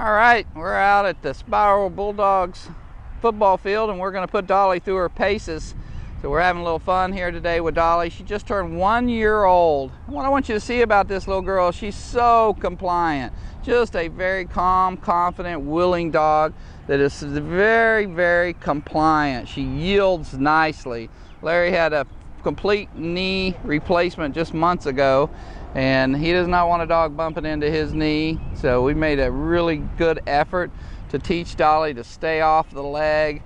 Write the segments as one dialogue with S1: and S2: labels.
S1: All right, we're out at the Spiro Bulldogs football field and we're going to put Dolly through her paces. So we're having a little fun here today with Dolly. She just turned one year old. What I want you to see about this little girl, she's so compliant. Just a very calm, confident, willing dog that is very, very compliant. She yields nicely. Larry had a complete knee replacement just months ago and he does not want a dog bumping into his knee. So we made a really good effort to teach Dolly to stay off the leg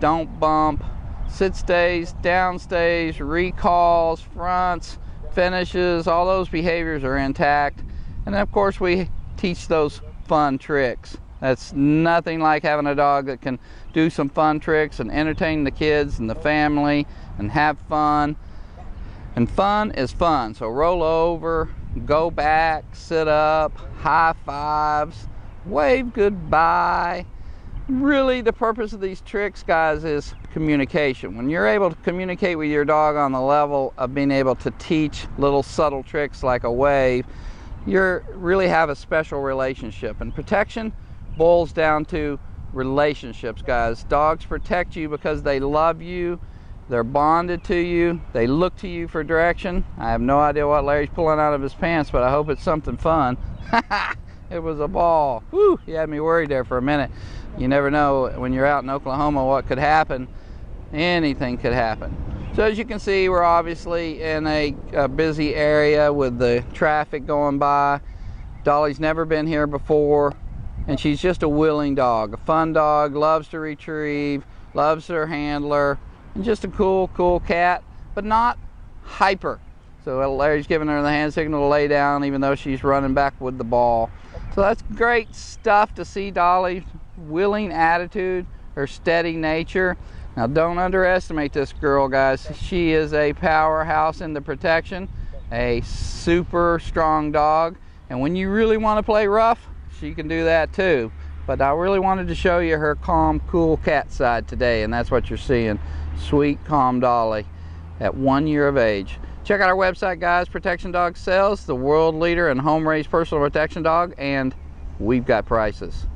S1: don't bump sit stays down stays recalls fronts finishes all those behaviors are intact. And of course we teach those fun tricks that's nothing like having a dog that can do some fun tricks and entertain the kids and the family and have fun. And fun is fun. So roll over, go back, sit up, high fives, wave goodbye. Really, the purpose of these tricks, guys, is communication. When you're able to communicate with your dog on the level of being able to teach little subtle tricks like a wave, you really have a special relationship. And protection boils down to relationships, guys. Dogs protect you because they love you they're bonded to you. They look to you for direction. I have no idea what Larry's pulling out of his pants, but I hope it's something fun. it was a ball. Whew, he had me worried there for a minute. You never know when you're out in Oklahoma what could happen. Anything could happen. So as you can see, we're obviously in a, a busy area with the traffic going by. Dolly's never been here before, and she's just a willing dog, a fun dog, loves to retrieve, loves her handler, and just a cool, cool cat, but not hyper. So uh, Larry's giving her the hand signal to lay down even though she's running back with the ball. So that's great stuff to see Dolly's willing attitude, her steady nature. Now don't underestimate this girl, guys. She is a powerhouse in the protection, a super strong dog. And when you really want to play rough, she can do that too. But I really wanted to show you her calm, cool cat side today, and that's what you're seeing. Sweet, calm Dolly at one year of age. Check out our website, guys. Protection Dog Sales, the world leader in home-raised personal protection dog, and we've got prices.